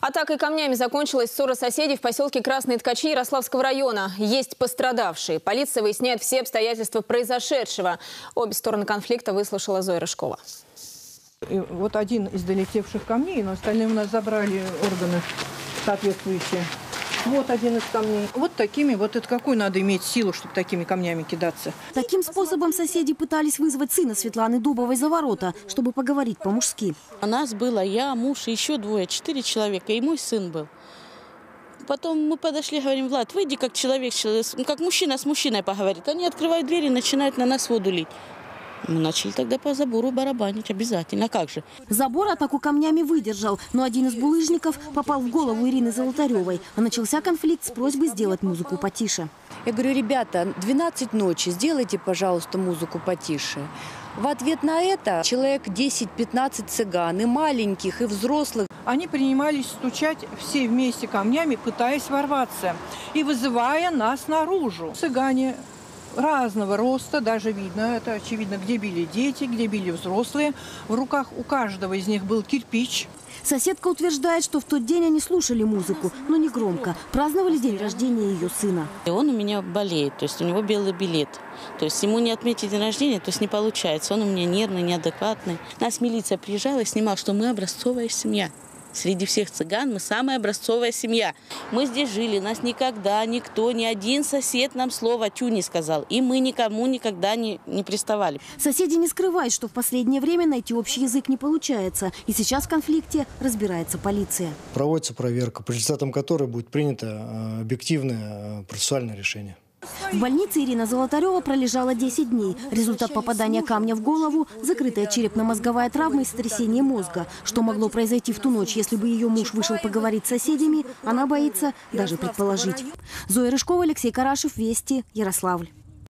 Атакой камнями закончилась ссора соседей в поселке Красные Ткачи Ярославского района. Есть пострадавшие. Полиция выясняет все обстоятельства произошедшего. Обе стороны конфликта выслушала Зоя Рыжкова. И вот один из долетевших камней, но остальные у нас забрали органы соответствующие. Вот один из камней. Вот такими, вот это какую надо иметь силу, чтобы такими камнями кидаться. Таким способом соседи пытались вызвать сына Светланы Дубовой за ворота, чтобы поговорить по-мужски. У нас было я, муж и еще двое, четыре человека, и мой сын был. Потом мы подошли, говорим, Влад, выйди как человек, как мужчина с мужчиной поговорит. Они открывают дверь и начинают на нас воду лить. Мы начали тогда по забору барабанить обязательно. А как же? Забор атаку камнями выдержал, но один из булыжников попал в голову Ирины Золотаревой. А начался конфликт с просьбой сделать музыку потише. Я говорю, ребята, 12 ночи, сделайте, пожалуйста, музыку потише. В ответ на это человек 10-15 цыган, и маленьких, и взрослых. Они принимались стучать все вместе камнями, пытаясь ворваться и вызывая нас наружу. Цыгане разного роста, даже видно, это очевидно, где били дети, где били взрослые. В руках у каждого из них был кирпич. Соседка утверждает, что в тот день они слушали музыку, но не громко. Праздновали день рождения ее сына. И он у меня болеет, то есть у него белый билет. То есть ему не отметить день рождения, то есть не получается. Он у меня нервный, неадекватный. Нас милиция приезжала и снимала, что мы образцовая семья. Среди всех цыган мы самая образцовая семья. Мы здесь жили, нас никогда никто, ни один сосед нам слова тю не сказал. И мы никому никогда не, не приставали. Соседи не скрывают, что в последнее время найти общий язык не получается. И сейчас в конфликте разбирается полиция. Проводится проверка, по результатам которой будет принято э, объективное э, процессуальное решение. В больнице Ирина Золотарева пролежала 10 дней. Результат попадания камня в голову – закрытая черепно-мозговая травма и сотрясение мозга. Что могло произойти в ту ночь, если бы ее муж вышел поговорить с соседями, она боится даже предположить. Зоя Рыжкова, Алексей Карашев, Вести, Ярославль.